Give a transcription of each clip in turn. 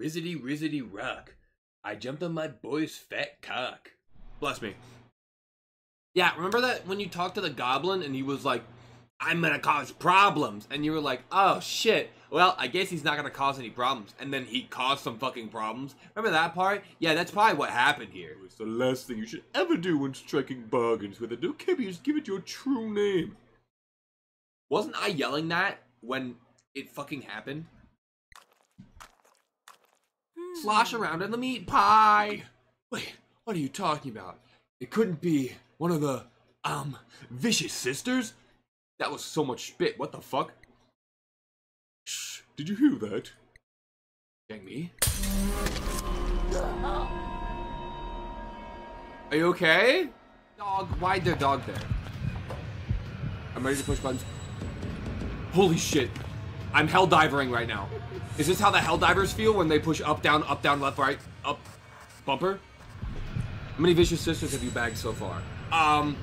Rizzity rizzity rock. I jumped on my boy's fat cock. Bless me. Yeah, remember that when you talked to the goblin and he was like, I'm gonna cause problems. And you were like, oh shit. Well, I guess he's not gonna cause any problems. And then he caused some fucking problems. Remember that part? Yeah, that's probably what happened here. It's the last thing you should ever do when striking bargains with it. Okay, but just give it your true name. Wasn't I yelling that when it fucking happened? Slosh around in the meat pie. Wait, what are you talking about? It couldn't be one of the, um, vicious sisters? That was so much spit. What the fuck? Shh, did you hear that? Dang me. Are you okay? Dog, why'd there dog there? I'm ready to push buttons. Holy shit. I'm hell divering right now. Is this how the Helldivers feel when they push up, down, up, down, left, right, up, bumper? How many vicious sisters have you bagged so far? Um.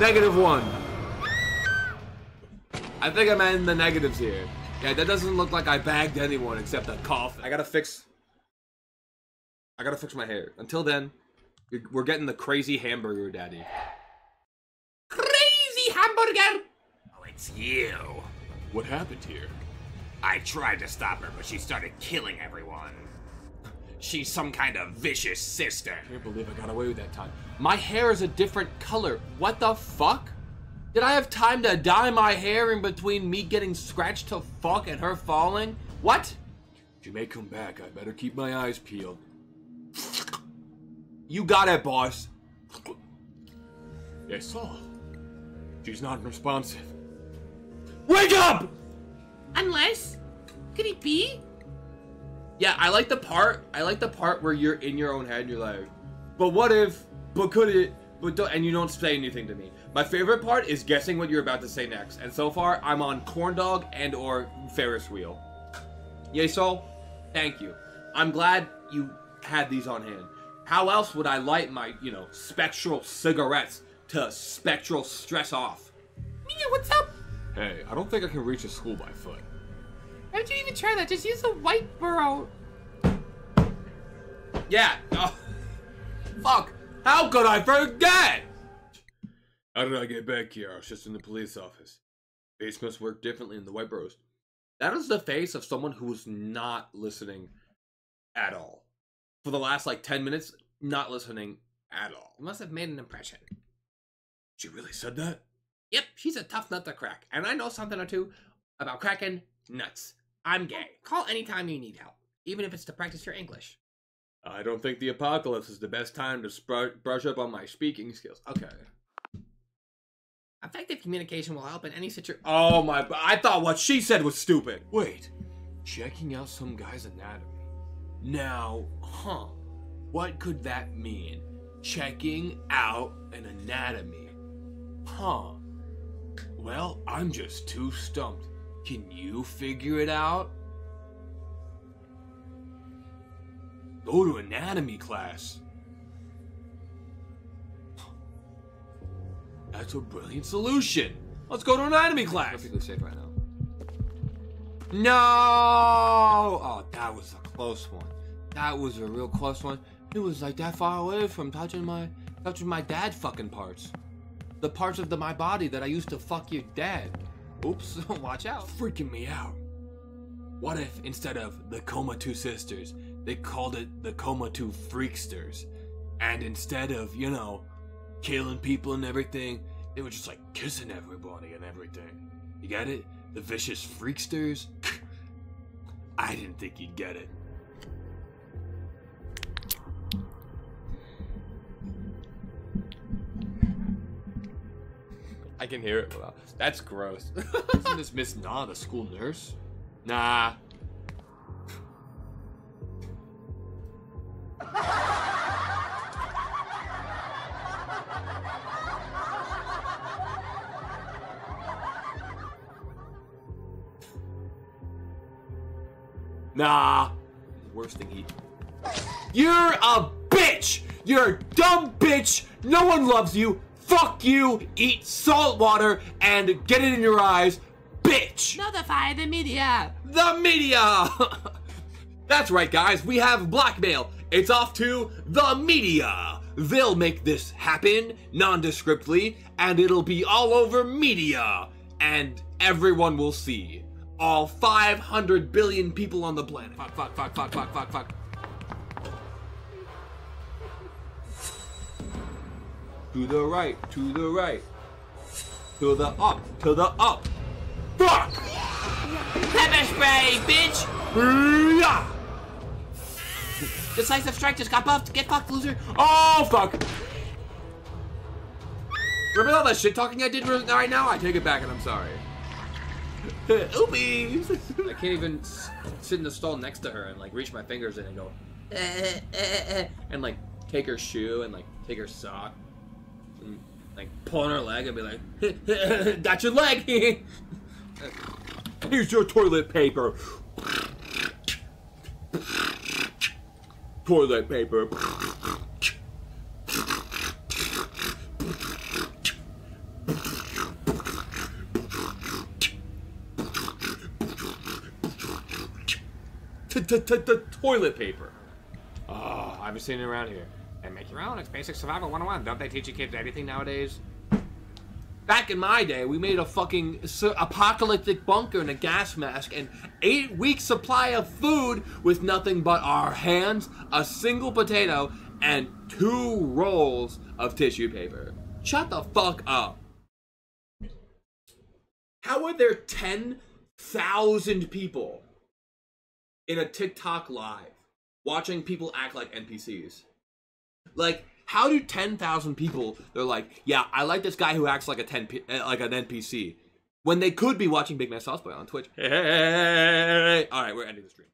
Negative one. I think I'm in the negatives here. Yeah, that doesn't look like I bagged anyone except a cough. I gotta fix. I gotta fix my hair. Until then, we're getting the crazy hamburger daddy. Crazy hamburger! It's you. What happened here? I tried to stop her, but she started killing everyone. She's some kind of vicious sister. I can't believe I got away with that time. My hair is a different color. What the fuck? Did I have time to dye my hair in between me getting scratched to fuck and her falling? What? She may come back. I better keep my eyes peeled. You got it, boss. Yes, Saul. She's not responsive. Wake up! Unless, could it be? Yeah, I like the part. I like the part where you're in your own head. And you're like, but what if? But could it? But don't, and you don't say anything to me. My favorite part is guessing what you're about to say next. And so far, I'm on corn dog and or Ferris wheel. Yay, Soul. Thank you. I'm glad you had these on hand. How else would I light my, you know, spectral cigarettes to spectral stress off? Mia, what's up? Hey, I don't think I can reach a school by foot. Why don't you even try that? Just use the white burrow. Yeah. Oh. Fuck. How could I forget? How did I get back here? I was just in the police office. Face must work differently in the white bros. That is the face of someone who was not listening at all. For the last like 10 minutes, not listening at all. You must have made an impression. She really said that? Yep, she's a tough nut to crack. And I know something or two about cracking nuts. I'm gay. Oh. Call anytime you need help, even if it's to practice your English. I don't think the apocalypse is the best time to spr- brush up on my speaking skills. Okay. Effective communication will help in any situation. Oh my, I thought what she said was stupid. Wait, checking out some guy's anatomy. Now, huh, what could that mean? Checking out an anatomy. Huh. Well, I'm just too stumped. Can you figure it out? Go to anatomy class. That's a brilliant solution. Let's go to anatomy class. Perfectly safe right now. No! Oh, that was a close one. That was a real close one. It was like that far away from touching my touching my dad fucking parts. The parts of the, my body that I used to fuck your dad. Oops, watch out. Freaking me out. What if instead of the Coma Two Sisters, they called it the Coma Two Freaksters? And instead of, you know, killing people and everything, they were just like kissing everybody and everything. You get it? The vicious freaksters? I didn't think you'd get it. I can hear it. That's gross. Isn't this Miss Na, the school nurse? nah. Nah. Worst thing he. You're a bitch! You're a dumb bitch! No one loves you! Fuck you! Eat salt water and get it in your eyes! Bitch! bitch! Notify the media. The media! That's right, guys, we have blackmail. It's off to the media. They'll make this happen nondescriptly, and it'll be all over media. And everyone will see. All 500 billion people on the planet. Fuck, fuck, fuck, fuck, fuck, fuck, fuck. To the right, to the right. To the up, to the up. Fuck! Pepper spray, bitch. Yeah! Decisive strike just got buffed. Get fucked, loser. Oh, fuck! Remember all that shit talking I did right now? I take it back and I'm sorry. Oopies! I can't even sit in the stall next to her and like reach my fingers in and go, eh, eh, eh, and like take her shoe and like take her sock like pull on her leg and be like, that's your leg! Here's your toilet paper. Toilet paper. Toilet paper. Oh, I've been seeing it around here. It's basic survival 101. Don't they teach you kids anything nowadays? Back in my day, we made a fucking apocalyptic bunker and a gas mask and eight weeks supply of food with nothing but our hands, a single potato, and two rolls of tissue paper. Shut the fuck up. How are there 10,000 people in a TikTok live watching people act like NPCs? Like, how do 10,000 people, they're like, yeah, I like this guy who acts like a 10, uh, like an NPC, when they could be watching Big Man Sauce Boy on Twitch. Hey, all right, we're ending the stream.